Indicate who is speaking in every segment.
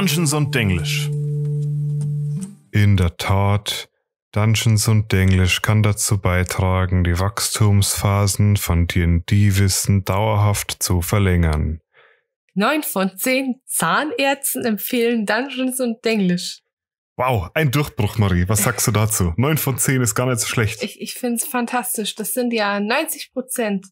Speaker 1: Dungeons und Denglisch. In der Tat, Dungeons und Denglisch kann dazu beitragen, die Wachstumsphasen von D&D-Wissen dauerhaft zu verlängern.
Speaker 2: Neun von zehn Zahnärzten empfehlen Dungeons und Denglisch.
Speaker 1: Wow, ein Durchbruch, Marie. Was sagst du dazu? Neun von zehn ist gar nicht so schlecht.
Speaker 2: Ich, ich finde es fantastisch. Das sind ja 90 Prozent.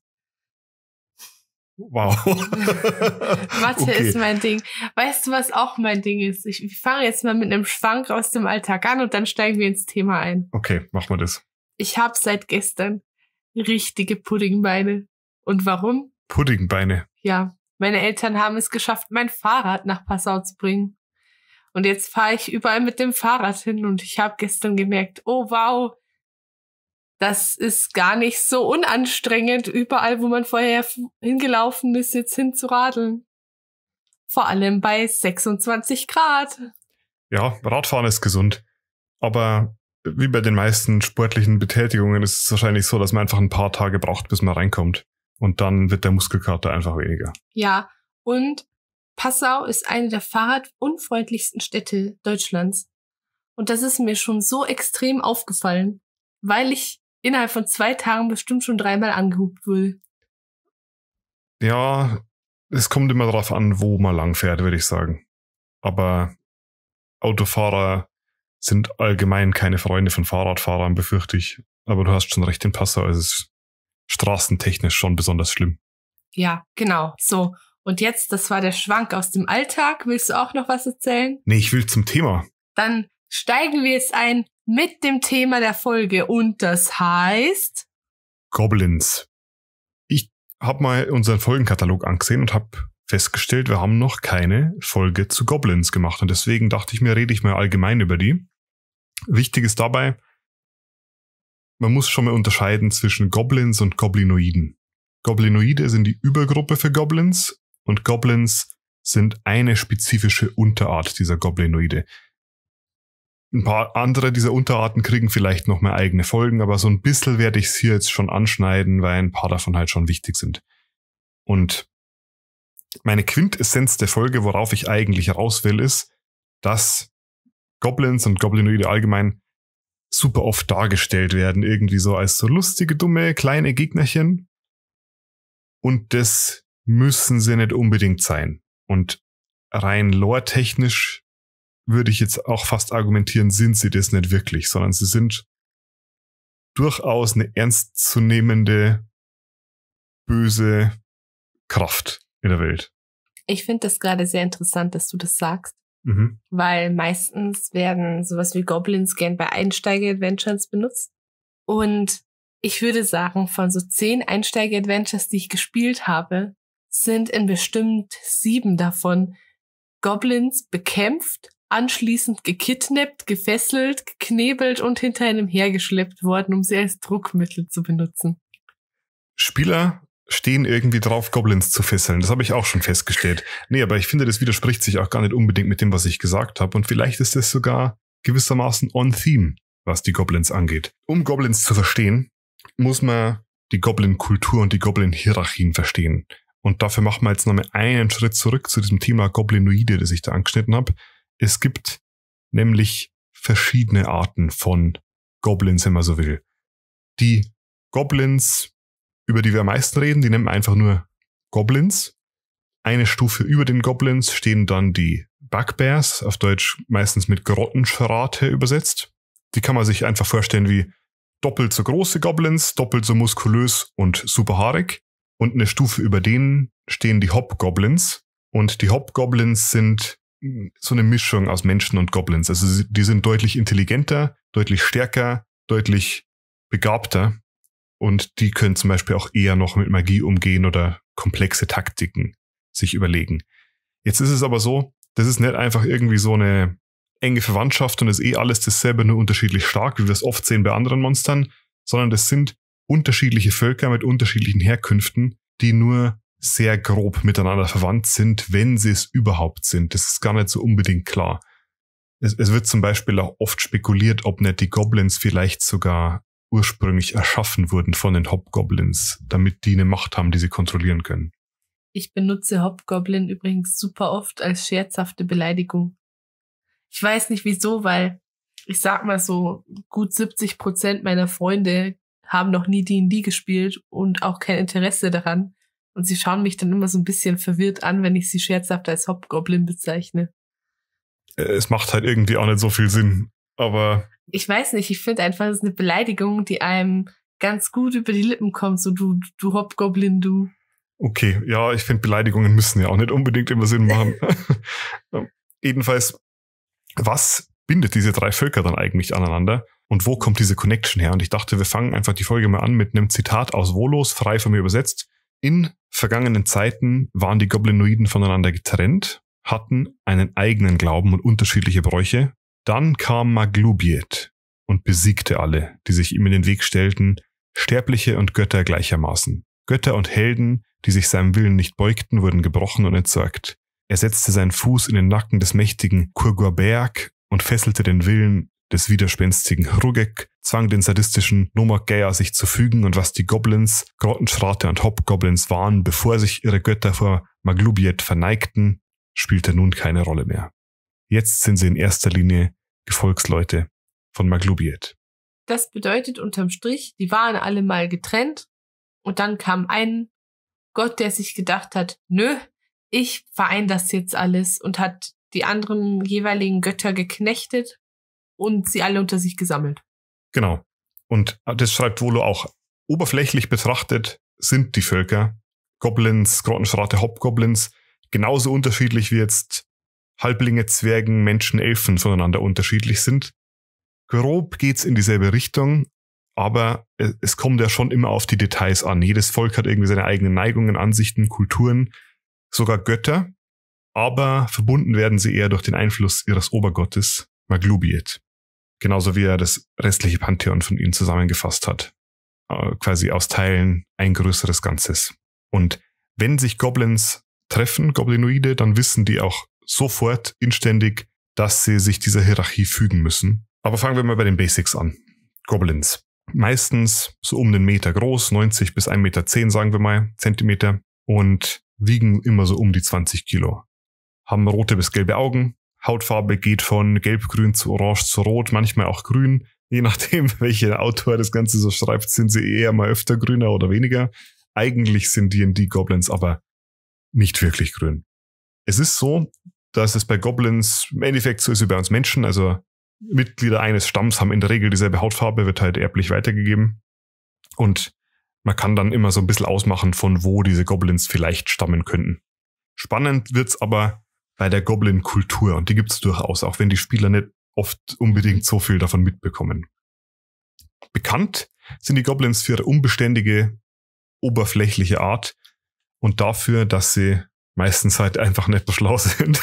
Speaker 1: Wow.
Speaker 2: Mathe
Speaker 1: Okay.
Speaker 2: ist mein Ding. Weißt du, was auch mein Ding ist? Ich fange jetzt mal mit einem Schwank aus dem Alltag an und dann steigen wir ins Thema ein.
Speaker 1: Okay, machen wir das.
Speaker 2: Ich habe seit gestern richtige Puddingbeine. Und warum?
Speaker 1: Puddingbeine.
Speaker 2: Ja, meine Eltern haben es geschafft, mein Fahrrad nach Passau zu bringen. Und jetzt fahre ich überall mit dem Fahrrad hin und ich habe gestern gemerkt, oh wow, das ist gar nicht so unanstrengend, überall, wo man vorher hingelaufen ist, jetzt hinzuradeln. Vor allem bei 26 Grad.
Speaker 1: Ja, Radfahren ist gesund. Aber wie bei den meisten sportlichen Betätigungen ist es wahrscheinlich so, dass man einfach ein paar Tage braucht, bis man reinkommt. Und dann wird der Muskelkater einfach weniger.
Speaker 2: Ja, und Passau ist eine der fahrradunfreundlichsten Städte Deutschlands. Und das ist mir schon so extrem aufgefallen, weil ich innerhalb von zwei Tagen bestimmt schon dreimal angehupt wurde.
Speaker 1: Ja, es kommt immer darauf an, wo man lang fährt, würde ich sagen. Aber Autofahrer sind allgemein keine Freunde von Fahrradfahrern, befürchte ich. Aber du hast schon recht, in Passau ist es straßentechnisch schon besonders schlimm.
Speaker 2: Ja, genau. So. Und jetzt, das war der Schwank aus dem Alltag. Willst du auch noch was erzählen?
Speaker 1: Nee, ich will zum Thema.
Speaker 2: Dann steigen wir jetzt ein mit dem Thema der Folge. Und das heißt,
Speaker 1: Goblins. Ich habe mal unseren Folgenkatalog angesehen und habe festgestellt, wir haben noch keine Folge zu Goblins gemacht. Und deswegen dachte ich mir, rede ich mal allgemein über die. Wichtig ist dabei, man muss schon mal unterscheiden zwischen Goblins und Goblinoiden. Goblinoide sind die Übergruppe für Goblins und Goblins sind eine spezifische Unterart dieser Goblinoide. Ein paar andere dieser Unterarten kriegen vielleicht noch mehr eigene Folgen, aber so ein bisschen werde ich es hier jetzt schon anschneiden, weil ein paar davon halt schon wichtig sind. Und meine Quintessenz der Folge, worauf ich eigentlich raus will, ist, dass Goblins und Goblinoide allgemein super oft dargestellt werden, irgendwie so als so lustige, dumme, kleine Gegnerchen. Und das müssen sie nicht unbedingt sein. Und rein lore-technisch würde ich jetzt auch fast argumentieren, sind sie das nicht wirklich, sondern sie sind durchaus eine ernstzunehmende, böse Kraft in der Welt.
Speaker 2: ich finde das gerade sehr interessant, dass du das sagst.
Speaker 1: Mhm.
Speaker 2: weil meistens werden sowas wie Goblins gern bei Einsteiger-Adventures benutzt. Und ich würde sagen, von so zehn Einsteiger-Adventures, die ich gespielt habe, sind in bestimmt sieben davon Goblins bekämpft, anschließend gekidnappt, gefesselt, geknebelt und hinter einem hergeschleppt worden, um sie als Druckmittel zu benutzen.
Speaker 1: Spieler stehen irgendwie drauf, Goblins zu fesseln. Das habe ich auch schon festgestellt. Nee, aber ich finde, das widerspricht sich auch gar nicht unbedingt mit dem, was ich gesagt habe. Und vielleicht ist es sogar gewissermaßen on theme, was die Goblins angeht. Um Goblins zu verstehen, muss man die Goblin-Kultur und die Goblin-Hierarchien verstehen. Und dafür machen wir jetzt nochmal einen Schritt zurück zu diesem Thema Goblinoide, das ich da angeschnitten habe. Es gibt nämlich verschiedene Arten von Goblins, wenn man so will. Die Goblins, über die wir am meisten reden, die nennen wir einfach nur Goblins. Eine Stufe über den Goblins stehen dann die Bugbears, auf Deutsch meistens mit Grottenschrate übersetzt. Die kann man sich einfach vorstellen wie doppelt so große Goblins, doppelt so muskulös und super haarig. Und eine Stufe über denen stehen die Hobgoblins. Und die Hobgoblins sind so eine Mischung aus Menschen und Goblins. Also die sind deutlich intelligenter, deutlich stärker, deutlich begabter. Und die können zum Beispiel auch eher noch mit Magie umgehen oder komplexe Taktiken sich überlegen. Jetzt ist es aber so, das ist nicht einfach irgendwie so eine enge Verwandtschaft und ist eh alles dasselbe, nur unterschiedlich stark, wie wir es oft sehen bei anderen Monstern, sondern das sind unterschiedliche Völker mit unterschiedlichen Herkünften, die nur sehr grob miteinander verwandt sind, wenn sie es überhaupt sind. Das ist gar nicht so unbedingt klar. Es, es wird zum Beispiel auch oft spekuliert, ob nicht die Goblins vielleicht sogar ursprünglich erschaffen wurden von den Hobgoblins, damit die eine Macht haben, die sie kontrollieren können.
Speaker 2: Ich benutze Hobgoblin übrigens super oft als scherzhafte Beleidigung. Ich weiß nicht wieso, weil ich sag mal so, gut 70 Prozent meiner Freunde haben noch nie D&D gespielt und auch kein Interesse daran. Und sie schauen mich dann immer so ein bisschen verwirrt an, wenn ich sie scherzhaft als Hobgoblin bezeichne.
Speaker 1: Äh, es macht halt irgendwie auch nicht so viel Sinn. Aber.
Speaker 2: Ich weiß nicht, ich finde einfach, es ist eine Beleidigung, die einem ganz gut über die Lippen kommt, so du, du Hobgoblin, du.
Speaker 1: Okay, ja, ich finde, Beleidigungen müssen ja auch nicht unbedingt immer Sinn machen. Jedenfalls, was bindet diese drei Völker dann eigentlich aneinander? Und wo kommt diese Connection her? Und ich dachte, wir fangen einfach die Folge mal an mit einem Zitat aus Volos, frei von mir übersetzt. In vergangenen Zeiten waren die Goblinoiden voneinander getrennt, hatten einen eigenen Glauben und unterschiedliche Bräuche. Dann kam Maglubiet und besiegte alle, die sich ihm in den Weg stellten, Sterbliche und Götter gleichermaßen. Götter und Helden, die sich seinem Willen nicht beugten, wurden gebrochen und entsorgt. Er setzte seinen Fuß in den Nacken des mächtigen Kurguaberg und fesselte den Willen des widerspenstigen Hrugek, zwang den sadistischen Nomagea sich zu fügen und was die Goblins, Grottenschrate und Hobgoblins waren, bevor sich ihre Götter vor Maglubiet verneigten, spielte nun keine Rolle mehr. Jetzt sind sie in erster Linie Gefolgsleute von Maglubiet.
Speaker 2: Das bedeutet unterm Strich, die waren alle mal getrennt und dann kam ein Gott, der sich gedacht hat, nö, ich verein das jetzt alles und hat die anderen jeweiligen Götter geknechtet und sie alle unter sich gesammelt.
Speaker 1: Genau. Und das schreibt Volo auch. Oberflächlich betrachtet sind die Völker, Goblins, Grottenschrate, Hobgoblins, genauso unterschiedlich wie jetzt Halblinge, Zwergen, Menschen, Elfen voneinander unterschiedlich sind. Grob geht's in dieselbe Richtung, aber es kommt ja schon immer auf die Details an. Jedes Volk hat irgendwie seine eigenen Neigungen, Ansichten, Kulturen, sogar Götter, aber verbunden werden sie eher durch den Einfluss ihres Obergottes, Maglubiet. Genauso wie er das restliche Pantheon von ihnen zusammengefasst hat. Äh, quasi aus Teilen ein größeres Ganzes. Und wenn sich Goblins treffen, Goblinoide, dann wissen die auch sofort inständig, dass sie sich dieser Hierarchie fügen müssen. Aber fangen wir mal bei den Basics an. Goblins. Meistens so um den Meter groß, 90 bis 1,10 Meter, sagen wir mal, Zentimeter. Und wiegen immer so um die 20 Kilo. Haben rote bis gelbe Augen, Hautfarbe geht von gelbgrün zu orange zu rot, manchmal auch grün. Je nachdem, welcher Autor das Ganze so schreibt, sind sie eher mal öfter grüner oder weniger. Eigentlich sind D&D Goblins aber nicht wirklich grün. Es ist so, dass es bei Goblins im Endeffekt so ist wie bei uns Menschen. Also Mitglieder eines Stamms haben in der Regel dieselbe Hautfarbe, wird halt erblich weitergegeben. Und man kann dann immer so ein bisschen ausmachen, von wo diese Goblins vielleicht stammen könnten. Spannend wird's aber, bei der Goblin-Kultur. Und die gibt es durchaus, auch wenn die Spieler nicht oft unbedingt so viel davon mitbekommen. Bekannt sind die Goblins für ihre unbeständige, oberflächliche Art und dafür, dass sie meistens halt einfach nicht so schlau sind.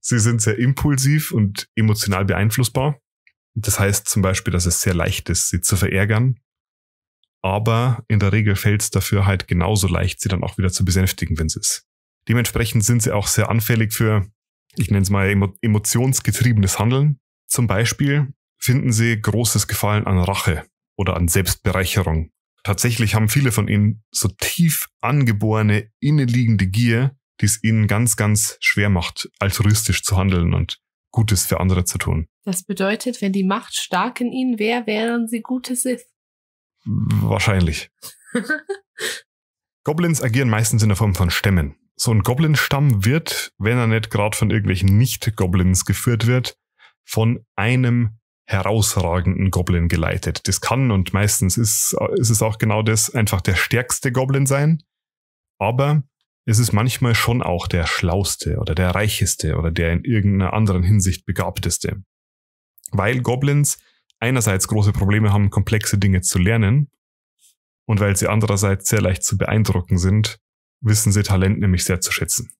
Speaker 1: sie sind sehr impulsiv und emotional beeinflussbar. Das heißt zum Beispiel, dass es sehr leicht ist, sie zu verärgern. Aber in der Regel fällt es dafür halt genauso leicht, sie dann auch wieder zu besänftigen, wenn es ist. Dementsprechend sind sie auch sehr anfällig für, ich nenne es mal, emo emotionsgetriebenes Handeln. Zum Beispiel finden sie großes Gefallen an Rache oder an Selbstbereicherung. Tatsächlich haben viele von ihnen so tief angeborene, innenliegende Gier, die es ihnen ganz, ganz schwer macht, altruistisch zu handeln und Gutes für andere zu tun.
Speaker 2: Das bedeutet, wenn die Macht stark in ihnen wäre, wären sie gute Sith.
Speaker 1: Wahrscheinlich. Goblins agieren meistens in der Form von Stämmen so ein Goblin-Stamm wird, wenn er nicht gerade von irgendwelchen Nicht-Goblins geführt wird, von einem herausragenden Goblin geleitet. Das kann und meistens ist, ist es auch genau das, einfach der stärkste Goblin sein. Aber es ist manchmal schon auch der schlauste oder der reicheste oder der in irgendeiner anderen Hinsicht begabteste. Weil Goblins einerseits große Probleme haben, komplexe Dinge zu lernen und weil sie andererseits sehr leicht zu beeindrucken sind, wissen sie Talent nämlich sehr zu schätzen.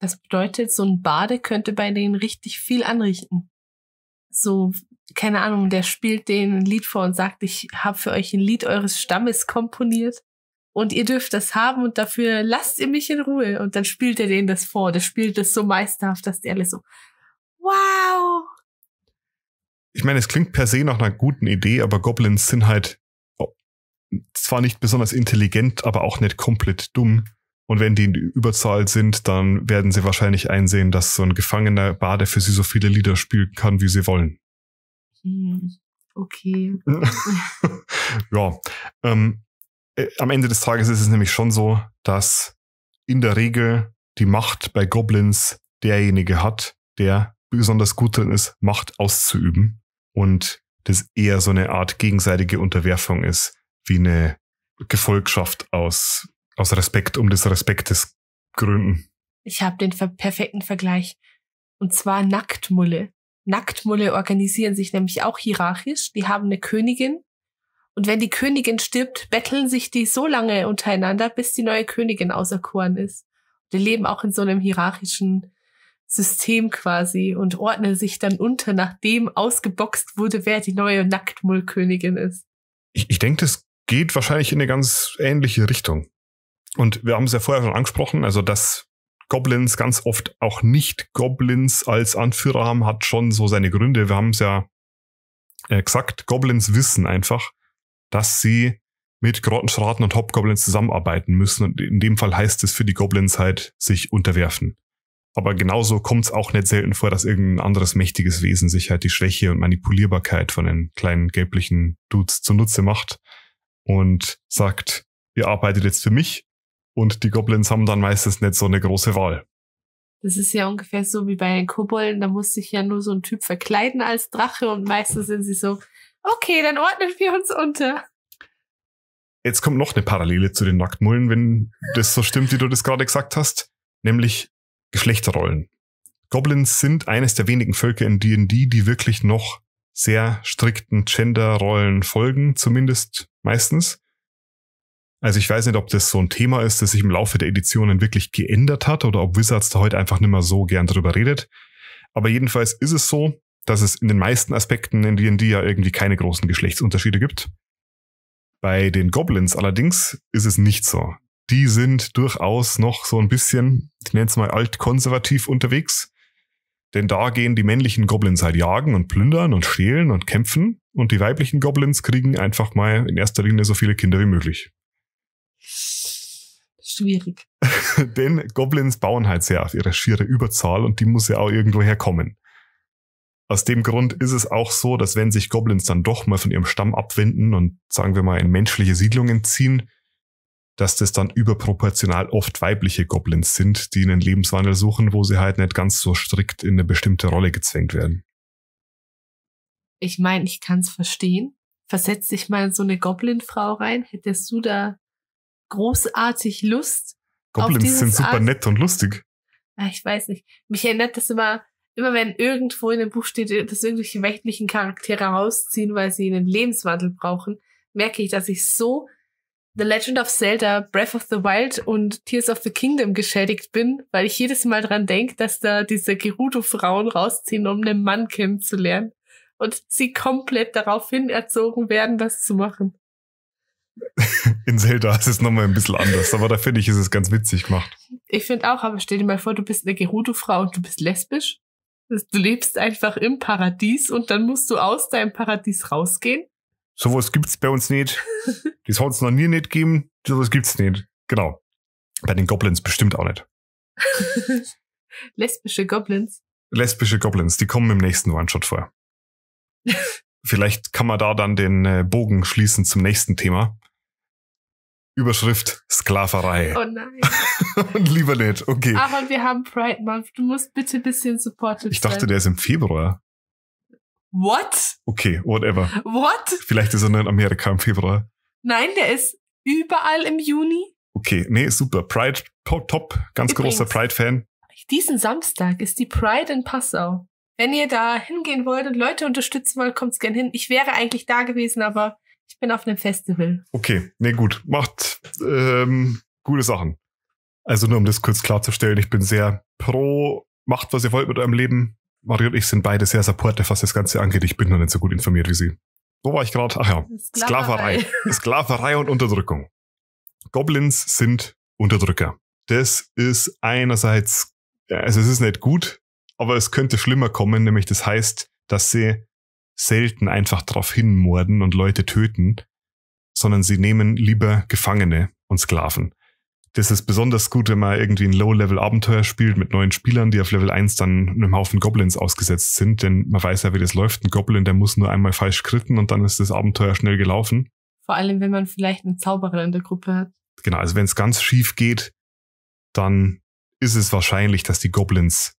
Speaker 2: Das bedeutet, so ein Bade könnte bei denen richtig viel anrichten. So, keine Ahnung, der spielt denen ein Lied vor und sagt, ich habe für euch ein Lied eures Stammes komponiert und ihr dürft das haben und dafür lasst ihr mich in Ruhe. Und dann spielt er denen das vor. Der spielt das so meisterhaft, dass die alle so, wow.
Speaker 1: Ich meine, es klingt per se nach einer guten Idee, aber Goblins sind halt zwar nicht besonders intelligent, aber auch nicht komplett dumm. Und wenn die in Überzahl sind, dann werden sie wahrscheinlich einsehen, dass so ein gefangener Bade für sie so viele Lieder spielen kann, wie sie wollen.
Speaker 2: Hm, okay.
Speaker 1: ja. Ähm, äh, am Ende des Tages ist es nämlich schon so, dass in der Regel die Macht bei Goblins derjenige hat, der besonders gut drin ist, Macht auszuüben. Und das eher so eine Art gegenseitige Unterwerfung ist, wie eine Gefolgschaft aus, aus Respekt um des Respektes gründen.
Speaker 2: Ich habe den perfekten Vergleich. Und zwar Nacktmulle. Nacktmulle organisieren sich nämlich auch hierarchisch. Die haben eine Königin. Und wenn die Königin stirbt, betteln sich die so lange untereinander, bis die neue Königin auserkoren ist. Die leben auch in so einem hierarchischen System quasi und ordnen sich dann unter, nachdem ausgeboxt wurde, wer die neue Nacktmullkönigin ist.
Speaker 1: Ich, ich denke, das geht wahrscheinlich in eine ganz ähnliche Richtung. Und wir haben es ja vorher schon angesprochen, also dass Goblins ganz oft auch nicht Goblins als Anführer haben, hat schon so seine Gründe. Wir haben es ja äh, gesagt, Goblins wissen einfach, dass sie mit Grottenschraten und Hobgoblins zusammenarbeiten müssen. Und in dem Fall heißt es für die Goblins halt, sich unterwerfen. Aber genauso kommt es auch nicht selten vor, dass irgendein anderes mächtiges Wesen sich halt die Schwäche und Manipulierbarkeit von den kleinen gelblichen Dudes zunutze macht und sagt, ihr arbeitet jetzt für mich und die Goblins haben dann meistens nicht so eine große Wahl.
Speaker 2: Das ist ja ungefähr so wie bei den Kobolden, da muss sich ja nur so ein Typ verkleiden als Drache und meistens sind sie so, okay, dann ordnen wir uns unter.
Speaker 1: Jetzt kommt noch eine Parallele zu den Nacktmullen, wenn das so stimmt, wie du das gerade gesagt hast, nämlich Geschlechterrollen. Goblins sind eines der wenigen Völker in D&D, die wirklich noch sehr strikten Genderrollen folgen, zumindest meistens. Also ich weiß nicht, ob das so ein Thema ist, das sich im Laufe der Editionen wirklich geändert hat oder ob Wizards da heute einfach nicht mehr so gern drüber redet. Aber jedenfalls ist es so, dass es in den meisten Aspekten in D&D ja irgendwie keine großen Geschlechtsunterschiede gibt. Bei den Goblins allerdings ist es nicht so die sind durchaus noch so ein bisschen, ich nenne es mal altkonservativ unterwegs. Denn da gehen die männlichen Goblins halt jagen und plündern und stehlen und kämpfen und die weiblichen Goblins kriegen einfach mal in erster Linie so viele Kinder wie möglich.
Speaker 2: Schwierig.
Speaker 1: Denn Goblins bauen halt sehr auf ihre schiere Überzahl und die muss ja auch irgendwo herkommen. Aus dem Grund ist es auch so, dass wenn sich Goblins dann doch mal von ihrem Stamm abwenden und sagen wir mal in menschliche Siedlungen ziehen, dass das dann überproportional oft weibliche Goblins sind, die einen Lebenswandel suchen, wo sie halt nicht ganz so strikt in eine bestimmte Rolle gezwängt werden.
Speaker 2: Ich meine, ich kann es verstehen. Versetz dich mal in so eine Goblin-Frau rein. Hättest du da großartig Lust?
Speaker 1: Goblins sind super Art? nett und lustig.
Speaker 2: Ah, ich weiß nicht. Mich erinnert das immer, immer wenn irgendwo in dem Buch steht, dass irgendwelche mächtlichen Charaktere rausziehen, weil sie einen Lebenswandel brauchen, merke ich, dass ich so The Legend of Zelda, Breath of the Wild und Tears of the Kingdom geschädigt bin, weil ich jedes Mal dran denke, dass da diese Gerudo-Frauen rausziehen, um einen Mann kennenzulernen. Und sie komplett darauf hin erzogen werden, das zu machen.
Speaker 1: In Zelda ist es nochmal ein bisschen anders, aber da finde ich, ist es ganz witzig gemacht.
Speaker 2: Ich finde auch, aber stell dir mal vor, du bist eine Gerudo-Frau und du bist lesbisch. Du lebst einfach im Paradies und dann musst du aus deinem Paradies rausgehen
Speaker 1: Sowas gibt's bei uns nicht. Das hat es noch nie nicht gegeben. Sowas gibt's nicht. Genau. Bei den Goblins bestimmt auch nicht.
Speaker 2: Lesbische Goblins.
Speaker 1: Lesbische Goblins, die kommen im nächsten One-Shot vor. Vielleicht kann man da dann den äh, Bogen schließen zum nächsten Thema. Überschrift Sklaverei.
Speaker 2: Oh nein.
Speaker 1: Und lieber nicht, okay.
Speaker 2: Aber wir haben Pride Month. Du musst bitte ein bisschen supported
Speaker 1: Ich dachte, sein. der ist im Februar.
Speaker 2: What?
Speaker 1: Okay, whatever.
Speaker 2: What?
Speaker 1: Vielleicht ist er nur in Amerika im Februar.
Speaker 2: Nein, der ist überall im Juni.
Speaker 1: Okay, nee, super. Pride, top, ganz Übrigens, großer Pride-Fan.
Speaker 2: Diesen Samstag ist die Pride in Passau. Wenn ihr da hingehen wollt und Leute unterstützen wollt, kommt's gern hin. Ich wäre eigentlich da gewesen, aber ich bin auf einem Festival.
Speaker 1: Okay, nee, gut. Macht ähm, gute Sachen. Also nur um das kurz klarzustellen, ich bin sehr pro, macht was ihr wollt mit eurem Leben. Mario und ich sind beide sehr supportive, was das Ganze angeht. Ich bin noch nicht so gut informiert wie Sie. Wo war ich gerade? Ach ja, Sklaverei. Sklaverei. Sklaverei und Unterdrückung. Goblins sind Unterdrücker. Das ist einerseits, also es ist nicht gut, aber es könnte schlimmer kommen, nämlich das heißt, dass sie selten einfach drauf hinmorden und Leute töten, sondern sie nehmen lieber Gefangene und Sklaven. Das ist besonders gut, wenn man irgendwie ein Low-Level-Abenteuer spielt mit neuen Spielern, die auf Level 1 dann einem Haufen Goblins ausgesetzt sind, denn man weiß ja, wie das läuft. Ein Goblin, der muss nur einmal falsch kritten und dann ist das Abenteuer schnell gelaufen.
Speaker 2: Vor allem, wenn man vielleicht einen Zauberer in der Gruppe hat.
Speaker 1: Genau, also wenn es ganz schief geht, dann ist es wahrscheinlich, dass die Goblins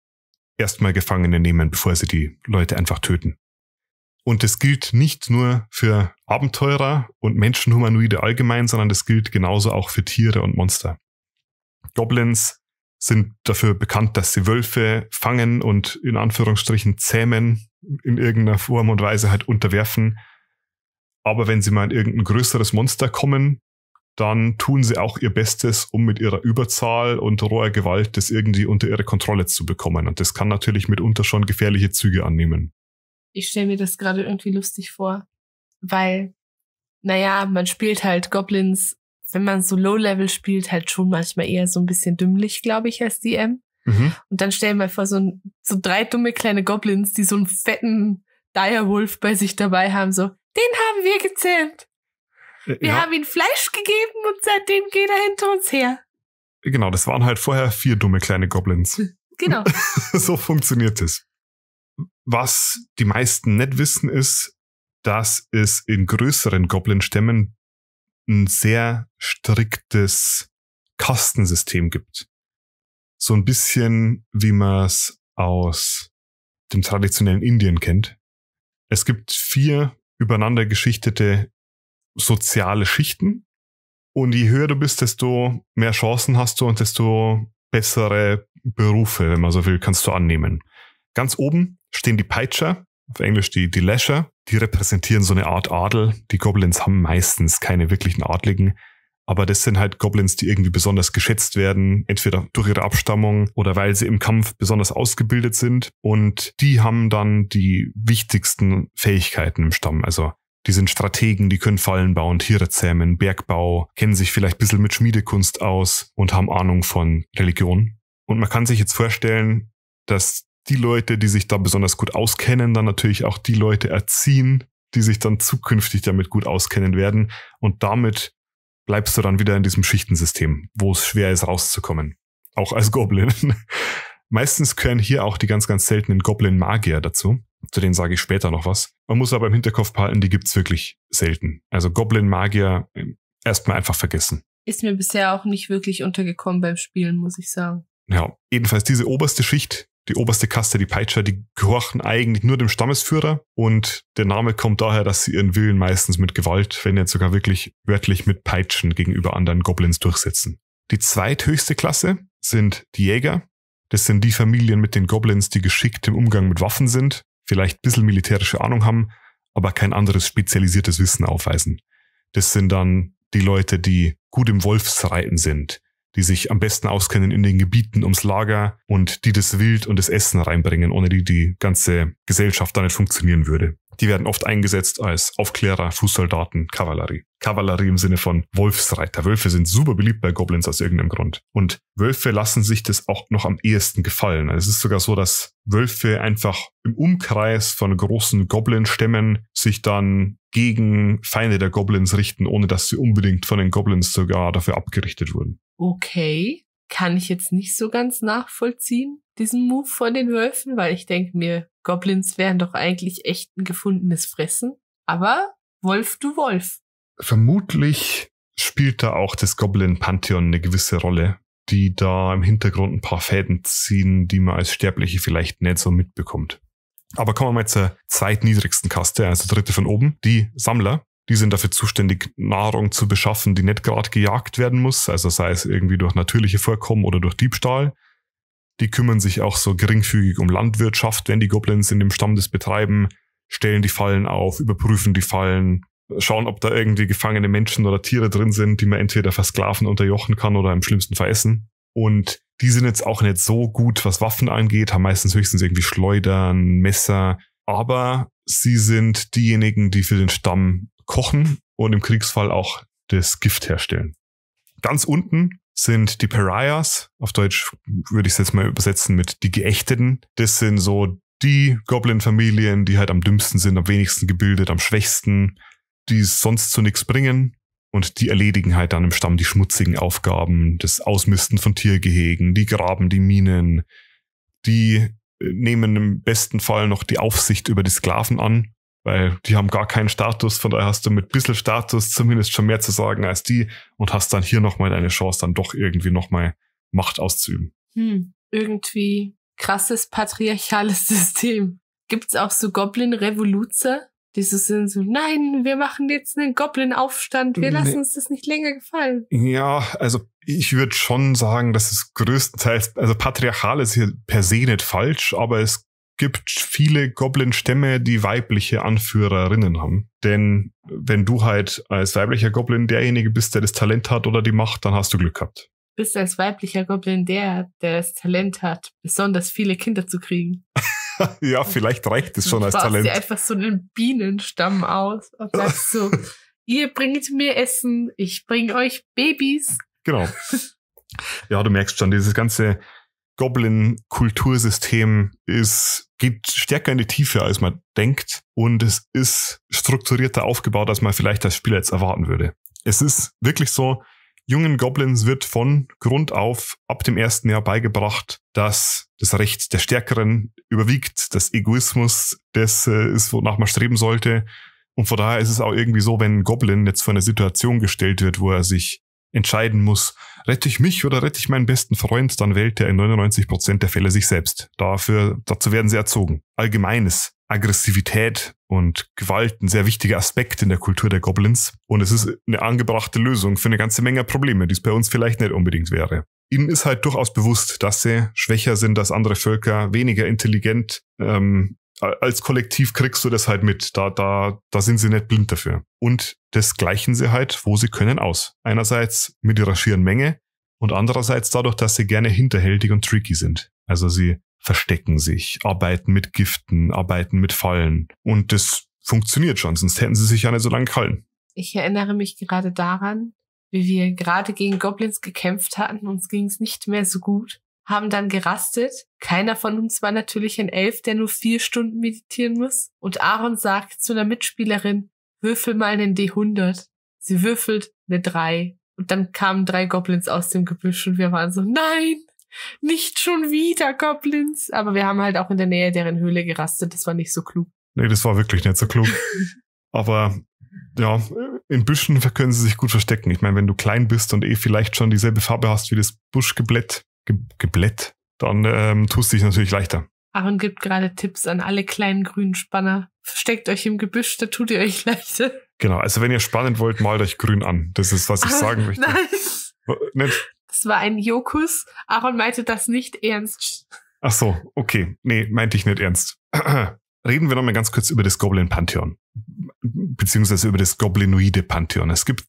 Speaker 1: erstmal Gefangene nehmen, bevor sie die Leute einfach töten. Und das gilt nicht nur für Abenteurer und Menschenhumanoide allgemein, sondern das gilt genauso auch für Tiere und Monster. Goblins sind dafür bekannt, dass sie Wölfe fangen und in Anführungsstrichen zähmen, in irgendeiner Form und Weise halt unterwerfen. Aber wenn sie mal in irgendein größeres Monster kommen, dann tun sie auch ihr Bestes, um mit ihrer Überzahl und roher Gewalt das irgendwie unter ihre Kontrolle zu bekommen. Und das kann natürlich mitunter schon gefährliche Züge annehmen
Speaker 2: ich stelle mir das gerade irgendwie lustig vor, weil, naja, man spielt halt Goblins, wenn man so Low-Level spielt, halt schon manchmal eher so ein bisschen dümmlich, glaube ich, als DM. Mhm. Und dann stellen wir vor, so, ein, so drei dumme kleine Goblins, die so einen fetten Direwolf bei sich dabei haben, so, den haben wir gezähmt. Äh, wir ja. haben ihm Fleisch gegeben und seitdem geht er hinter uns her.
Speaker 1: Genau, das waren halt vorher vier dumme kleine Goblins.
Speaker 2: Genau.
Speaker 1: so funktioniert es. Was die meisten nicht wissen, ist, dass es in größeren Goblin-Stämmen ein sehr striktes Kastensystem gibt. So ein bisschen, wie man es aus dem traditionellen Indien kennt. Es gibt vier übereinander geschichtete soziale Schichten. Und je höher du bist, desto mehr Chancen hast du und desto bessere Berufe, wenn man so will, kannst du annehmen. Ganz oben stehen die Peitscher, auf Englisch die, die Lasher. Die repräsentieren so eine Art Adel. Die Goblins haben meistens keine wirklichen Adligen. Aber das sind halt Goblins, die irgendwie besonders geschätzt werden, entweder durch ihre Abstammung oder weil sie im Kampf besonders ausgebildet sind. Und die haben dann die wichtigsten Fähigkeiten im Stamm. Also die sind Strategen, die können Fallen bauen, Tiere zähmen, Bergbau, kennen sich vielleicht ein bisschen mit Schmiedekunst aus und haben Ahnung von Religion. Und man kann sich jetzt vorstellen, dass die Leute, die sich da besonders gut auskennen, dann natürlich auch die Leute erziehen, die sich dann zukünftig damit gut auskennen werden. Und damit bleibst du dann wieder in diesem Schichtensystem, wo es schwer ist, rauszukommen. Auch als Goblin. Meistens gehören hier auch die ganz, ganz seltenen Goblin-Magier dazu. Zu denen sage ich später noch was. Man muss aber im Hinterkopf behalten, die gibt's wirklich selten. Also Goblin-Magier ähm, erstmal einfach vergessen.
Speaker 2: Ist mir bisher auch nicht wirklich untergekommen beim Spielen, muss ich sagen.
Speaker 1: Ja, jedenfalls diese oberste Schicht, die oberste Kaste, die Peitscher, die gehorchen eigentlich nur dem Stammesführer und der Name kommt daher, dass sie ihren Willen meistens mit Gewalt, wenn jetzt sogar wirklich wörtlich mit Peitschen gegenüber anderen Goblins durchsetzen. Die zweithöchste Klasse sind die Jäger. Das sind die Familien mit den Goblins, die geschickt im Umgang mit Waffen sind, vielleicht ein bisschen militärische Ahnung haben, aber kein anderes spezialisiertes Wissen aufweisen. Das sind dann die Leute, die gut im Wolfsreiten sind, die sich am besten auskennen in den Gebieten ums Lager und die das Wild und das Essen reinbringen, ohne die die ganze Gesellschaft da nicht funktionieren würde. Die werden oft eingesetzt als Aufklärer, Fußsoldaten, Kavallerie. Kavallerie im Sinne von Wolfsreiter. Wölfe sind super beliebt bei Goblins aus irgendeinem Grund. Und Wölfe lassen sich das auch noch am ehesten gefallen. Also es ist sogar so, dass Wölfe einfach im Umkreis von großen Goblin-Stämmen sich dann gegen Feinde der Goblins richten, ohne dass sie unbedingt von den Goblins sogar dafür abgerichtet wurden
Speaker 2: okay, kann ich jetzt nicht so ganz nachvollziehen, diesen Move von den Wölfen, weil ich denke mir, Goblins wären doch eigentlich echt ein gefundenes Fressen. Aber Wolf du Wolf.
Speaker 1: Vermutlich spielt da auch das Goblin-Pantheon eine gewisse Rolle, die da im Hintergrund ein paar Fäden ziehen, die man als Sterbliche vielleicht nicht so mitbekommt. Aber kommen wir mal zur zweitniedrigsten Kaste, also dritte von oben, die Sammler. Die sind dafür zuständig, Nahrung zu beschaffen, die nicht gerade gejagt werden muss, also sei es irgendwie durch natürliche Vorkommen oder durch Diebstahl. Die kümmern sich auch so geringfügig um Landwirtschaft, wenn die Goblins in dem Stamm das betreiben, stellen die Fallen auf, überprüfen die Fallen, schauen, ob da irgendwie gefangene Menschen oder Tiere drin sind, die man entweder versklaven, unterjochen kann oder im schlimmsten veressen. Und die sind jetzt auch nicht so gut, was Waffen angeht, haben meistens höchstens irgendwie Schleudern, Messer, aber sie sind diejenigen, die für den Stamm kochen und im Kriegsfall auch das Gift herstellen. Ganz unten sind die Pariahs, auf Deutsch würde ich es jetzt mal übersetzen mit die Geächteten. Das sind so die Goblin-Familien, die halt am dümmsten sind, am wenigsten gebildet, am schwächsten, die sonst zu nichts bringen Und die erledigen halt dann im Stamm die schmutzigen Aufgaben, das Ausmisten von Tiergehegen, die graben die Minen, die äh, nehmen im besten Fall noch die Aufsicht über die Sklaven an, weil die haben gar keinen Status, von daher hast du mit bisschen Status zumindest schon mehr zu sagen als die und hast dann hier nochmal deine Chance, dann doch irgendwie nochmal Macht auszuüben.
Speaker 2: Hm, irgendwie krasses patriarchales System. Gibt's auch so Goblin-Revoluzer? Die so sind so, nein, wir machen jetzt einen Goblin-Aufstand, wir
Speaker 1: Nee.
Speaker 2: lassen uns das nicht länger gefallen.
Speaker 1: Ja, also ich würde schon sagen, dass es größtenteils, also patriarchal ist hier per se nicht falsch, aber es gibt viele Goblin-Stämme, die weibliche Anführerinnen haben. Denn wenn du halt als weiblicher Goblin derjenige bist, der das Talent hat oder die Macht, dann hast du Glück gehabt.
Speaker 2: Bist als weiblicher Goblin der, der das Talent hat, besonders viele Kinder zu kriegen.
Speaker 1: ja, vielleicht reicht es schon als
Speaker 2: du
Speaker 1: Talent.
Speaker 2: dir einfach so einen Bienenstamm aus und sagst so, ihr bringt mir Essen, ich bring euch Babys.
Speaker 1: Genau. Ja, du merkst schon, dieses ganze Goblin-Kultursystem ist, geht stärker in die Tiefe, als man denkt. Und es ist strukturierter aufgebaut, als man vielleicht als Spieler jetzt erwarten würde. Es ist wirklich so, jungen Goblins wird von Grund auf ab dem ersten Jahr beigebracht, dass das Recht der Stärkeren überwiegt, das Egoismus, das äh, ist, wonach man streben sollte. Und von daher ist es auch irgendwie so, wenn ein Goblin jetzt vor eine Situation gestellt wird, wo er sich entscheiden muss, rette ich mich oder rette ich meinen besten Freund, dann wählt er in 99 Prozent der Fälle sich selbst. Dafür, dazu werden sie erzogen. Allgemeines Aggressivität und Gewalt ein sehr wichtiger Aspekt in der Kultur der Goblins. Und es ist eine angebrachte Lösung für eine ganze Menge Probleme, die es bei uns vielleicht nicht unbedingt wäre. Ihnen ist halt durchaus bewusst, dass sie schwächer sind als andere Völker, weniger intelligent. Ähm, als Kollektiv kriegst du das halt mit. Da, da, da sind sie nicht blind dafür. Und das gleichen sie halt, wo sie können, aus. Einerseits mit ihrer schieren Menge und andererseits dadurch, dass sie gerne hinterhältig und tricky sind. Also sie verstecken sich, arbeiten mit Giften, arbeiten mit Fallen. Und das funktioniert schon, sonst hätten sie sich ja nicht so lange gehalten.
Speaker 2: Ich erinnere mich gerade daran, wie wir gerade gegen Goblins gekämpft hatten, uns ging es nicht mehr so gut, haben dann gerastet. Keiner von uns war natürlich ein Elf, der nur vier Stunden meditieren muss. Und Aaron sagt zu einer Mitspielerin, würfel mal einen D100. Sie würfelt eine 3. Und dann kamen drei Goblins aus dem Gebüsch und wir waren so, nein, nicht schon wieder Goblins. Aber wir haben halt auch in der Nähe deren Höhle gerastet. Das war nicht so klug.
Speaker 1: Nee, das war wirklich nicht so klug. Aber ja, in Büschen können sie sich gut verstecken. Ich meine, wenn du klein bist und eh vielleicht schon dieselbe Farbe hast wie das Buschgeblätt, ge Geblätt, dann ähm, tust du dich natürlich leichter.
Speaker 2: Aaron gibt gerade Tipps an alle kleinen grünen Spanner. Versteckt euch im Gebüsch, da tut ihr euch leichter.
Speaker 1: Genau, also wenn ihr spannend wollt, malt euch grün an. Das ist, was ich sagen möchte.
Speaker 2: Nein,
Speaker 1: Nicht?
Speaker 2: das war ein Jokus. Aaron meinte das nicht ernst.
Speaker 1: Ach so, okay. Nee, meinte ich nicht ernst. Reden wir nochmal ganz kurz über das Goblin-Pantheon. Beziehungsweise über das Goblinoide Pantheon. Es gibt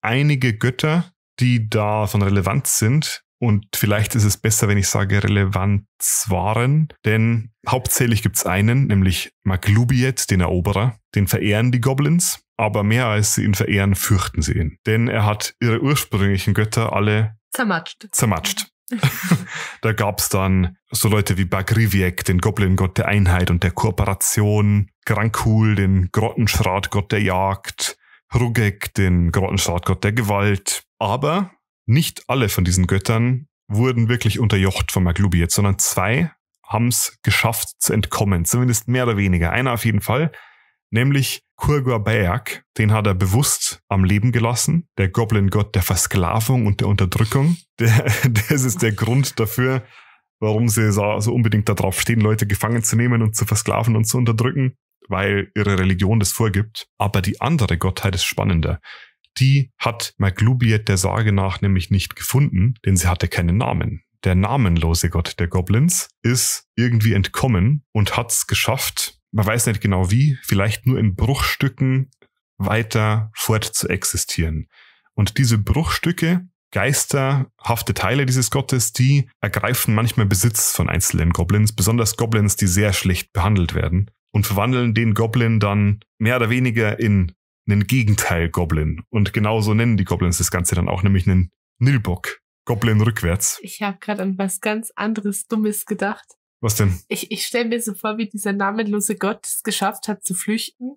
Speaker 1: einige Götter, die da von Relevanz sind. Und vielleicht ist es besser, wenn ich sage Relevanz waren. Denn hauptsächlich gibt es einen, nämlich Maglubiet, den Eroberer. Den verehren die Goblins. Aber mehr als sie ihn verehren, fürchten sie ihn. Denn er hat ihre ursprünglichen Götter alle
Speaker 2: Zermatscht.
Speaker 1: zermatscht. da gab's dann so Leute wie Bagriviek, den Goblin-Gott der Einheit und der Kooperation, Grankul, den Grottenschratgott der Jagd, Rugek, den Grottenschratgott der Gewalt. Aber nicht alle von diesen Göttern wurden wirklich unterjocht von Maglubiet, sondern zwei haben's geschafft zu entkommen, zumindest mehr oder weniger. Einer auf jeden Fall, nämlich Kurgur Berg, den hat er bewusst am Leben gelassen, der Goblin-Gott der Versklavung und der Unterdrückung. Der, das ist der Grund dafür, warum sie so, so unbedingt darauf stehen, Leute gefangen zu nehmen und zu versklaven und zu unterdrücken, weil ihre Religion das vorgibt. Aber die andere Gottheit ist spannender. Die hat Maglubiet der Sage nach nämlich nicht gefunden, denn sie hatte keinen Namen. Der namenlose Gott der Goblins ist irgendwie entkommen und hat's geschafft, man weiß nicht genau wie, vielleicht nur in Bruchstücken weiter fort zu existieren. Und diese Bruchstücke, geisterhafte Teile dieses Gottes, die ergreifen manchmal Besitz von einzelnen Goblins, besonders Goblins, die sehr schlecht behandelt werden, und verwandeln den Goblin dann mehr oder weniger in einen Gegenteil-Goblin. Und genauso nennen die Goblins das Ganze dann auch, nämlich einen Nilbok. Goblin rückwärts.
Speaker 2: Ich habe gerade an was ganz anderes Dummes gedacht.
Speaker 1: Was denn?
Speaker 2: Ich, ich stelle mir so vor, wie dieser namenlose Gott es geschafft hat zu flüchten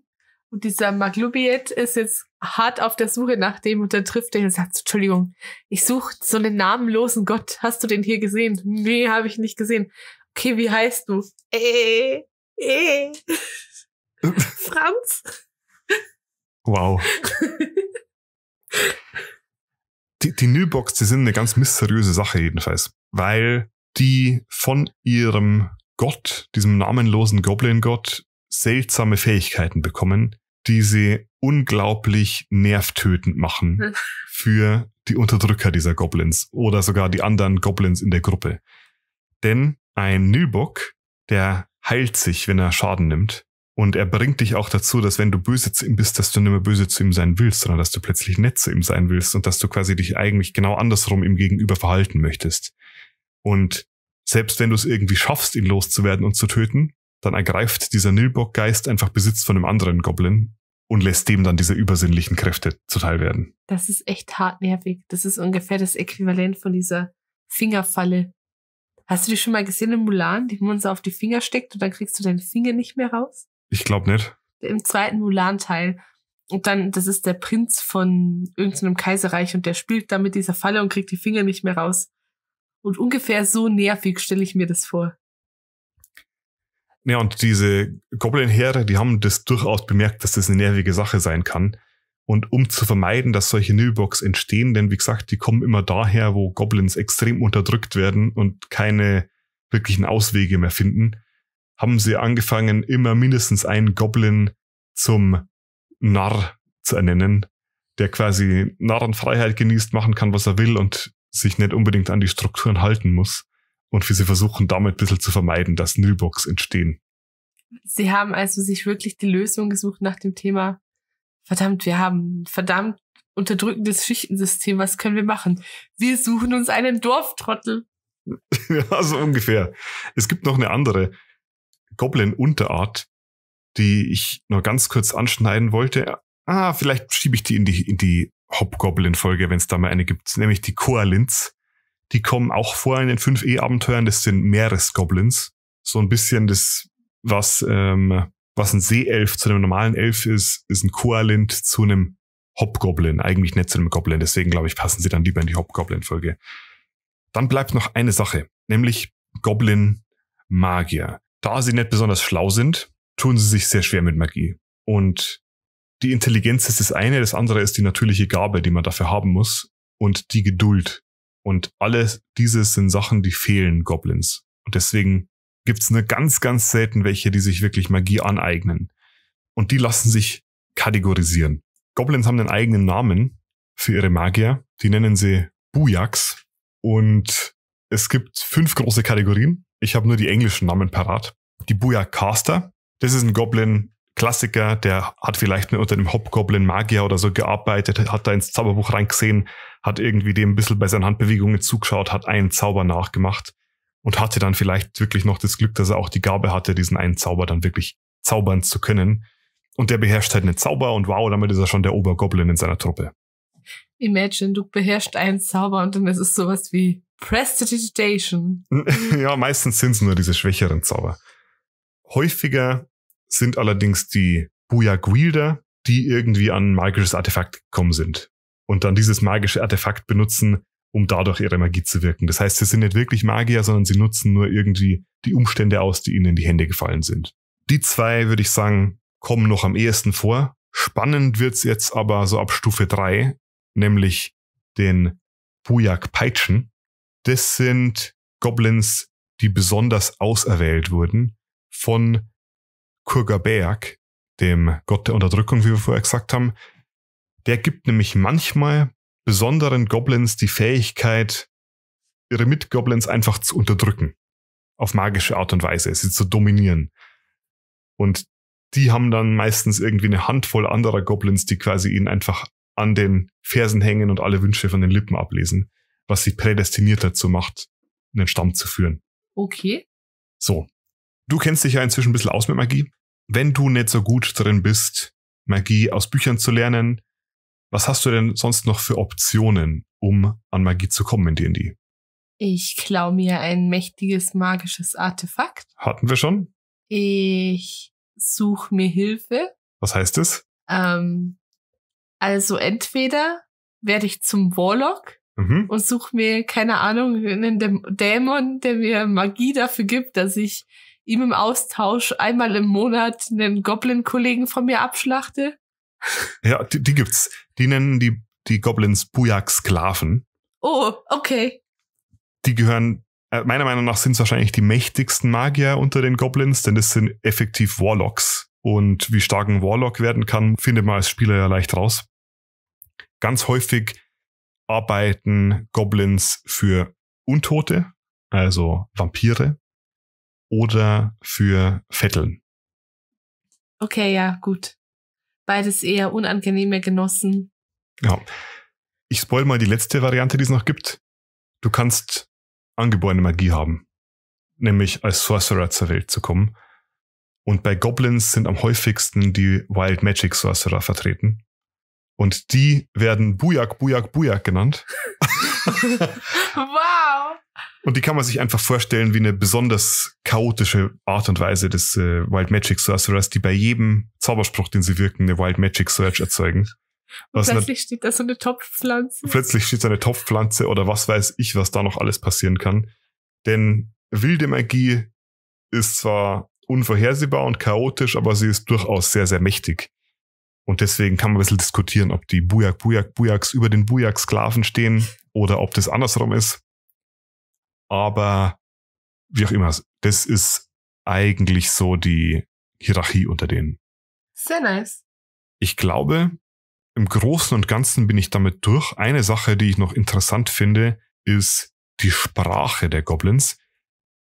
Speaker 2: Und dieser Maglubiet ist jetzt hart auf der Suche nach dem und dann trifft er ihn und sagt, Entschuldigung, ich suche so einen namenlosen Gott. Hast du den hier gesehen? Nee, habe ich nicht gesehen. Okay, wie heißt du? Äh, äh. Franz.
Speaker 1: Wow. die, die Nilbox, die sind eine ganz mysteriöse Sache jedenfalls, weil die von ihrem Gott, diesem namenlosen Goblin-Gott, seltsame Fähigkeiten bekommen, die sie unglaublich nervtötend machen
Speaker 2: Hm.
Speaker 1: für die Unterdrücker dieser Goblins oder sogar die anderen Goblins in der Gruppe. Denn ein Nilbok, der heilt sich, wenn er Schaden nimmt. Und er bringt dich auch dazu, dass wenn du böse zu ihm bist, dass du nicht mehr böse zu ihm sein willst, sondern dass du plötzlich nett zu ihm sein willst und dass du quasi dich eigentlich genau andersrum ihm gegenüber verhalten möchtest. Und selbst wenn du es irgendwie schaffst, ihn loszuwerden und zu töten, dann ergreift dieser Nilbok-Geist einfach Besitz von einem anderen Goblin und lässt dem dann diese übersinnlichen Kräfte zuteil werden.
Speaker 2: Das ist echt hart nervig. Das ist ungefähr das Äquivalent von dieser Fingerfalle. Hast du die schon mal gesehen in Mulan, die man so auf die Finger steckt und dann kriegst du deine Finger nicht mehr raus?
Speaker 1: Ich glaube nicht.
Speaker 2: Im zweiten Mulan-Teil. Und dann, das ist der Prinz von irgendeinem Kaiserreich und der spielt da mit dieser Falle und kriegt die Finger nicht mehr raus. Und ungefähr so nervig stelle ich mir das vor.
Speaker 1: Ja, und diese Goblin-Heere, die haben das durchaus bemerkt, dass das eine nervige Sache sein kann. Und um zu vermeiden, dass solche Nilbox entstehen, denn wie gesagt, die kommen immer daher, wo Goblins extrem unterdrückt werden und keine wirklichen Auswege mehr finden, haben sie angefangen, immer mindestens einen Goblin zum Narr zu ernennen, der quasi Narrenfreiheit genießt, machen kann, was er will und sich nicht unbedingt an die Strukturen halten muss. Und wie sie versuchen, damit ein bisschen zu vermeiden, dass Nilbox entstehen.
Speaker 2: Sie haben also sich wirklich die Lösung gesucht nach dem Thema, verdammt, wir haben ein verdammt unterdrückendes Schichtensystem, was können wir machen? Wir suchen uns einen Dorftrottel.
Speaker 1: ja, so ungefähr. Es gibt noch eine andere Goblin-Unterart, die ich noch ganz kurz anschneiden wollte. Ah, vielleicht schiebe ich die in die, in die Hobgoblin-Folge, wenn es da mal eine gibt, nämlich die Koalins. Die kommen auch vor in den 5e-Abenteuern. Das sind Meeresgoblins. So ein bisschen das, was, ähm, was ein Seeelf zu einem normalen Elf ist, ist ein Koalint zu einem Hobgoblin. Eigentlich nicht zu einem Goblin. Deswegen, glaube ich, passen sie dann lieber in die Hobgoblin-Folge. Dann bleibt noch eine Sache, nämlich Goblin-Magier. Da sie nicht besonders schlau sind, tun sie sich sehr schwer mit Magie. Und die Intelligenz ist das eine, das andere ist die natürliche Gabe, die man dafür haben muss und die Geduld. Und alles dieses sind Sachen, die fehlen Goblins. Und deswegen gibt's nur ganz, ganz selten welche, die sich wirklich Magie aneignen. Und die lassen sich kategorisieren. Goblins haben einen eigenen Namen für ihre Magier. Die nennen sie Bujaks. Und es gibt fünf große Kategorien. Ich habe nur die englischen Namen parat. Die Bujak Caster. Das ist ein Goblin, Klassiker, der hat vielleicht unter dem Hobgoblin Magier oder so gearbeitet, hat da ins Zauberbuch reingesehen, hat irgendwie dem ein bisschen bei seinen Handbewegungen zugeschaut, hat einen Zauber nachgemacht und hatte dann vielleicht wirklich noch das Glück, dass er auch die Gabe hatte, diesen einen Zauber dann wirklich zaubern zu können. Und der beherrscht halt einen Zauber und wow, damit ist er schon der Obergoblin in seiner Truppe.
Speaker 2: Imagine, du beherrschst einen Zauber und dann ist es sowas wie Prestidigitation.
Speaker 1: ja, meistens sind es nur diese schwächeren Zauber. Häufiger sind allerdings die Bujak Wielder, die irgendwie an ein magisches Artefakt gekommen sind und dann dieses magische Artefakt benutzen, um dadurch ihre Magie zu wirken. Das heißt, sie sind nicht wirklich Magier, sondern sie nutzen nur irgendwie die Umstände aus, die ihnen in die Hände gefallen sind. Die zwei, würde ich sagen, kommen noch am ehesten vor. Spannend wird's jetzt aber so ab Stufe drei, nämlich den Bujak Peitschen. Das sind Goblins, die besonders auserwählt wurden von Kurgaberg, dem Gott der Unterdrückung, wie wir vorher gesagt haben. Der gibt nämlich manchmal besonderen Goblins die Fähigkeit, ihre Mitgoblins einfach zu unterdrücken. Auf magische Art und Weise, sie zu dominieren. Und die haben dann meistens irgendwie eine Handvoll anderer Goblins, die quasi ihnen einfach an den Fersen hängen und alle Wünsche von den Lippen ablesen, was sie prädestiniert dazu macht, einen Stamm zu führen.
Speaker 2: Okay.
Speaker 1: So. Du kennst dich ja inzwischen ein bisschen aus mit Magie. Wenn du nicht so gut drin bist, Magie aus Büchern zu lernen, was hast du denn sonst noch für Optionen, um an Magie zu kommen in D&D?
Speaker 2: Ich klau mir ein mächtiges magisches Artefakt.
Speaker 1: Hatten wir schon?
Speaker 2: Ich suche mir Hilfe
Speaker 1: Was heißt das?
Speaker 2: Ähm, also entweder werde ich zum Warlock
Speaker 1: Mhm.
Speaker 2: und suche mir, keine Ahnung, einen Däm- Dämon, der mir Magie dafür gibt, dass ich ihm im Austausch einmal im Monat einen Goblin-Kollegen von mir abschlachte.
Speaker 1: Ja, die, die gibt's. Die nennen die, die Goblins Bujak-Sklaven.
Speaker 2: Oh, okay.
Speaker 1: Die gehören, äh, meiner Meinung nach sind es wahrscheinlich die mächtigsten Magier unter den Goblins, denn das sind effektiv Warlocks. Und wie stark ein Warlock werden kann, findet man als Spieler ja leicht raus. Ganz häufig arbeiten Goblins für Untote, also Vampire, oder für Vetteln.
Speaker 2: Okay, ja, gut. Beides eher unangenehme Genossen.
Speaker 1: Ja. Ich spoil mal die letzte Variante, die es noch gibt. Du kannst angeborene Magie haben, nämlich als Sorcerer zur Welt zu kommen. Und bei Goblins sind am häufigsten die Wild Magic Sorcerer vertreten. Und die werden Bujak, Bujak, Bujak genannt.
Speaker 2: wow.
Speaker 1: Und die kann man sich einfach vorstellen wie eine besonders chaotische Art und Weise des äh, Wild Magic Sorcerers, die bei jedem Zauberspruch, den sie wirken, eine Wild Magic Surge erzeugen. Was
Speaker 2: Plötzlich steht da so eine Topfpflanze.
Speaker 1: plötzlich steht so eine Topfpflanze oder was weiß ich, was da noch alles passieren kann. Denn wilde Magie ist zwar unvorhersehbar und chaotisch, aber sie ist durchaus sehr, sehr mächtig. Und deswegen kann man ein bisschen diskutieren, ob die Bujak, Bujak, Bujaks über den Bujak-Sklaven stehen oder ob das andersrum ist. Aber wie auch immer, das ist eigentlich so die Hierarchie unter denen.
Speaker 2: Sehr nice.
Speaker 1: Ich glaube, im Großen und Ganzen bin ich damit durch. Eine Sache, die ich noch interessant finde, ist die Sprache der Goblins.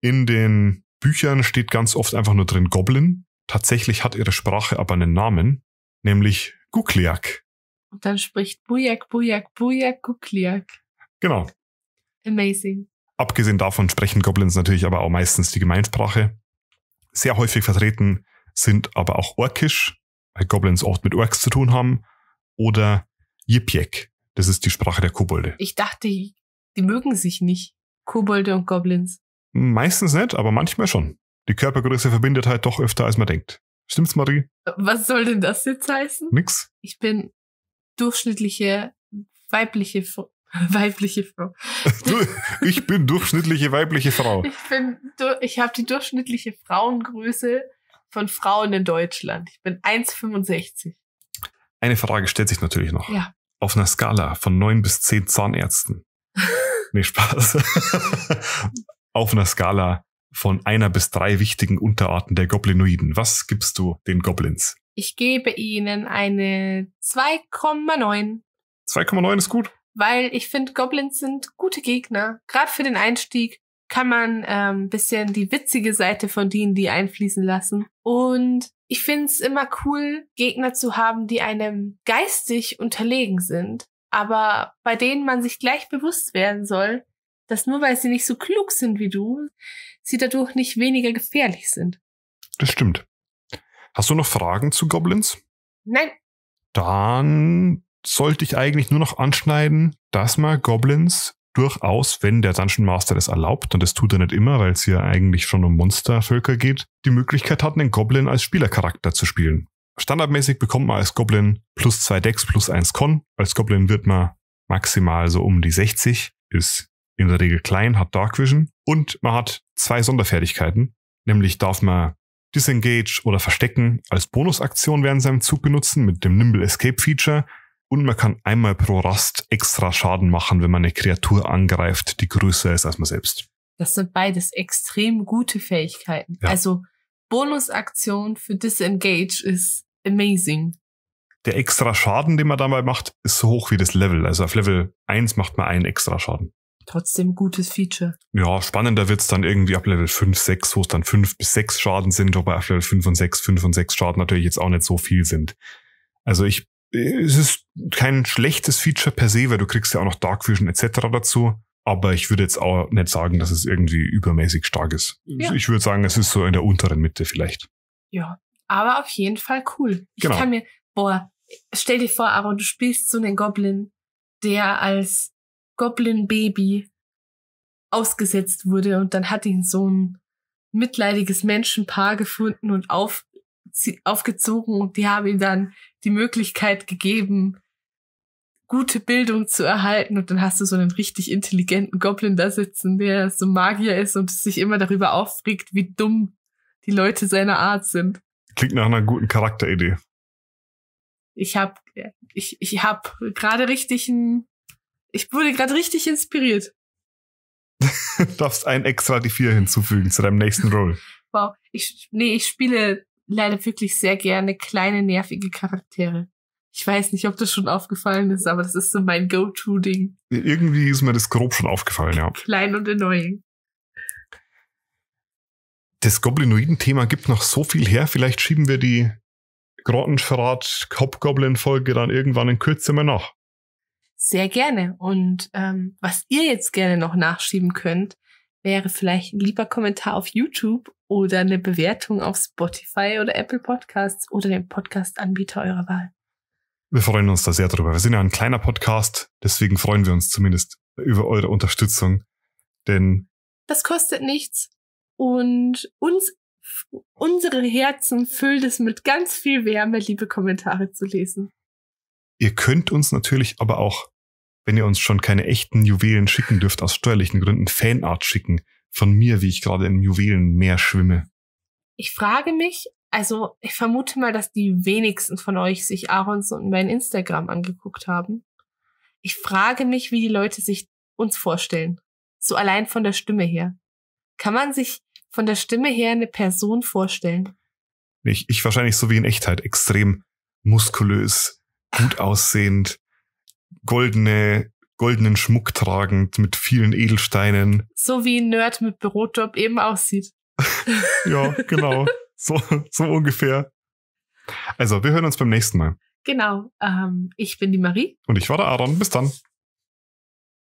Speaker 1: In den Büchern steht ganz oft einfach nur drin Goblin. Tatsächlich hat ihre Sprache aber einen Namen, nämlich Gukliak.
Speaker 2: Und dann spricht Bujak, Bujak, Bujak, Kukliak.
Speaker 1: Genau.
Speaker 2: Amazing.
Speaker 1: Abgesehen davon sprechen Goblins natürlich aber auch meistens die Gemeinsprache. Sehr häufig vertreten sind aber auch Orkisch, weil Goblins oft mit Orks zu tun haben, oder Yipjek. Das ist die Sprache der Kobolde.
Speaker 2: Ich dachte, die mögen sich nicht. Kobolde und Goblins.
Speaker 1: Meistens nicht, aber manchmal schon. Die Körpergröße verbindet halt doch öfter, als man denkt. Stimmt's, Marie?
Speaker 2: Was soll denn das jetzt heißen?
Speaker 1: Nix?
Speaker 2: Ich bin durchschnittliche weibliche Frau. Weibliche Frau.
Speaker 1: Du, ich bin durchschnittliche weibliche Frau.
Speaker 2: Ich bin, ich habe die durchschnittliche Frauengröße von Frauen in Deutschland. Ich bin 1,65.
Speaker 1: Eine Frage stellt sich natürlich noch.
Speaker 2: Ja.
Speaker 1: Auf einer Skala von neun bis zehn Zahnärzten. Nee, Spaß. Auf einer Skala von einer bis drei wichtigen Unterarten der Goblinoiden. Was gibst du den Goblins?
Speaker 2: Ich gebe ihnen eine 2,9,
Speaker 1: 2,9 ist gut.
Speaker 2: weil ich finde, Goblins sind gute Gegner. Gerade für den Einstieg kann man ähm, bisschen die witzige Seite von D&D einfließen lassen. Und ich finde es immer cool, Gegner zu haben, die einem geistig unterlegen sind, aber bei denen man sich gleich bewusst werden soll, dass nur weil sie nicht so klug sind wie du, sie dadurch nicht weniger gefährlich sind.
Speaker 1: Das stimmt. Hast du noch Fragen zu Goblins?
Speaker 2: Nein,
Speaker 1: dann sollte ich eigentlich nur noch anschneiden, dass man Goblins durchaus, wenn der Dungeon Master das erlaubt, und das tut er nicht immer, weil es hier eigentlich schon um Monstervölker geht, die Möglichkeit hat, einen Goblin als Spielercharakter zu spielen. Standardmäßig bekommt man als Goblin plus zwei Decks plus eins Con. Als Goblin wird man maximal so um die 60, ist in der Regel klein, hat Dark Vision und man hat zwei Sonderfertigkeiten, nämlich darf man Disengage oder Verstecken als Bonusaktion während seinem Zug benutzen mit dem Nimble Escape Feature und man kann einmal pro Rast extra Schaden machen, wenn man eine Kreatur angreift, die größer ist als man selbst.
Speaker 2: das sind beides extrem gute Fähigkeiten.
Speaker 1: Ja.
Speaker 2: Also Bonusaktion für Disengage ist amazing.
Speaker 1: Der extra Schaden, den man dabei macht, ist so hoch wie das Level. Also auf Level 1 macht man einen extra Schaden.
Speaker 2: Trotzdem gutes Feature.
Speaker 1: Ja, spannender wird's dann irgendwie ab Level 5, 6, wo es dann 5 bis 6 Schaden sind, wobei auf Level 5 und 6, 5 und 6 Schaden natürlich jetzt auch nicht so viel sind. Also ich, es ist kein schlechtes Feature per se, weil du kriegst ja auch noch Dark Vision etc. dazu. Aber ich würde jetzt auch nicht sagen, dass es irgendwie übermäßig stark ist.
Speaker 2: Ja.
Speaker 1: Ich würde sagen, es ist so in der unteren Mitte vielleicht.
Speaker 2: Ja, aber auf jeden Fall cool. Ich
Speaker 1: Genau.
Speaker 2: kann mir, boah, stell dir vor, Aaron, du spielst so einen Goblin, der als Goblin-Baby ausgesetzt wurde und dann hat ihn so ein mitleidiges Menschenpaar gefunden und aufgezogen und die haben ihm dann die Möglichkeit gegeben, gute Bildung zu erhalten. Und dann hast du so einen richtig intelligenten Goblin da sitzen, der so Magier ist und sich immer darüber aufregt, wie dumm die Leute seiner Art sind.
Speaker 1: Klingt nach einer guten Charakteridee.
Speaker 2: Ich hab, ich, ich hab gerade richtig ein, ich wurde gerade richtig inspiriert.
Speaker 1: darfst ein extra die vier hinzufügen zu deinem nächsten Roll.
Speaker 2: Wow. Ich, nee, ich spiele leider wirklich sehr gerne kleine, nervige Charaktere. Ich weiß nicht, ob das schon aufgefallen ist, aber das ist so mein Go-To-Ding.
Speaker 1: Irgendwie ist mir das grob schon aufgefallen, ja.
Speaker 2: Klein und annoying.
Speaker 1: Das Goblinoiden-Thema gibt noch so viel her. Vielleicht schieben wir die Grottenschrat Hobgoblin-Folge dann irgendwann in Kürze mal nach.
Speaker 2: Sehr gerne. Und ähm, was ihr jetzt gerne noch nachschieben könnt, wäre vielleicht ein lieber Kommentar auf YouTube oder eine Bewertung auf Spotify oder Apple Podcasts oder dem Podcast-Anbieter eurer Wahl.
Speaker 1: Wir freuen uns da sehr drüber. Wir sind ja ein kleiner Podcast, deswegen freuen wir uns zumindest über eure Unterstützung. Denn
Speaker 2: das kostet nichts und uns unsere Herzen füllt es mit ganz viel Wärme, liebe Kommentare zu lesen.
Speaker 1: Ihr könnt uns natürlich aber auch, wenn ihr uns schon keine echten Juwelen schicken dürft, aus steuerlichen Gründen Fanart schicken von mir, wie ich gerade im Juwelenmeer schwimme.
Speaker 2: Ich frage mich, also ich vermute mal, dass die wenigsten von euch sich Aarons und mein Instagram angeguckt haben. Ich frage mich, wie die Leute sich uns vorstellen. So allein von der Stimme her. Kann man sich von der Stimme her eine Person vorstellen?
Speaker 1: Ich, ich wahrscheinlich so wie in Echtheit. Extrem muskulös, gut aussehend, goldene goldenen Schmuck tragend mit vielen Edelsteinen.
Speaker 2: So wie ein Nerd mit Bürojob eben aussieht.
Speaker 1: ja, genau. So, so ungefähr. Also, wir hören uns beim nächsten Mal.
Speaker 2: Genau. Ähm, ich bin die Marie.
Speaker 1: Und ich war der Aaron. Bis dann.